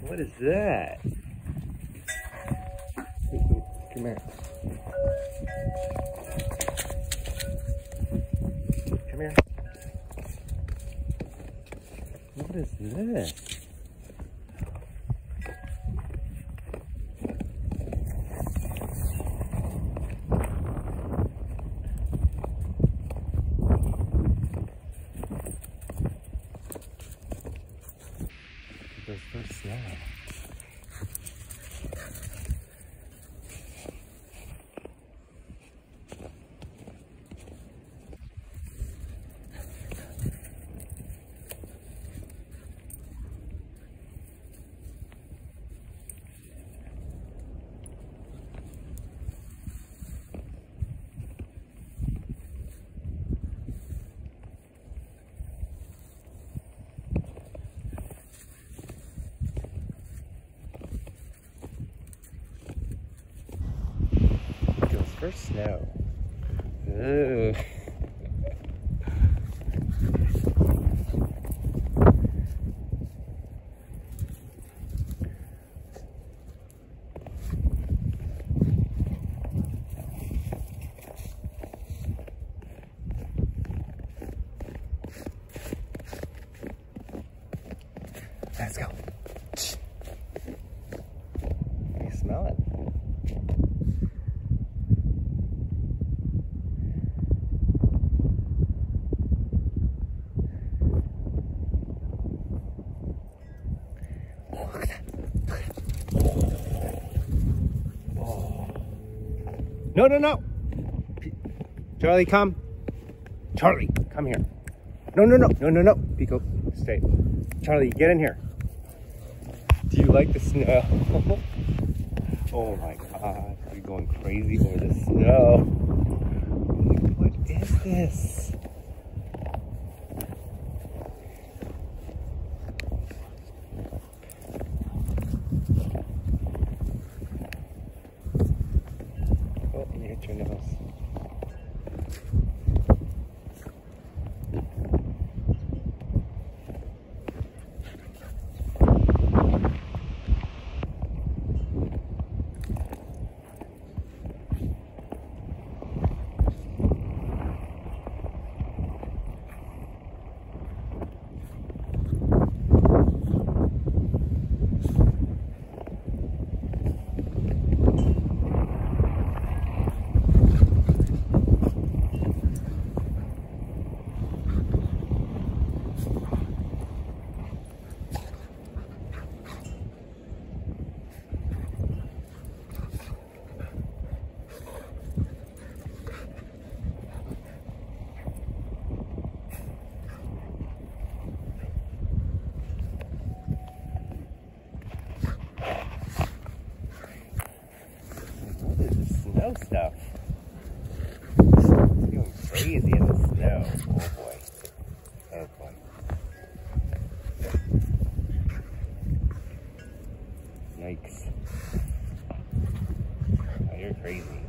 What is that? Come here. Come here. What is this? Pico's first snow. Pico's first snow. Ooh. Let's go. You smell it. Look at that. Oh. No, no, no. Charlie, come. Charlie, come here. No, no, no, no, no, no. Pico, stay. Charlie, get in here. Do you like the snow? oh my God, you're going crazy over the snow. What is this? Oh, you stuff. It's going crazy in the snow. Oh boy. Oh boy. Yikes. Oh, you're crazy.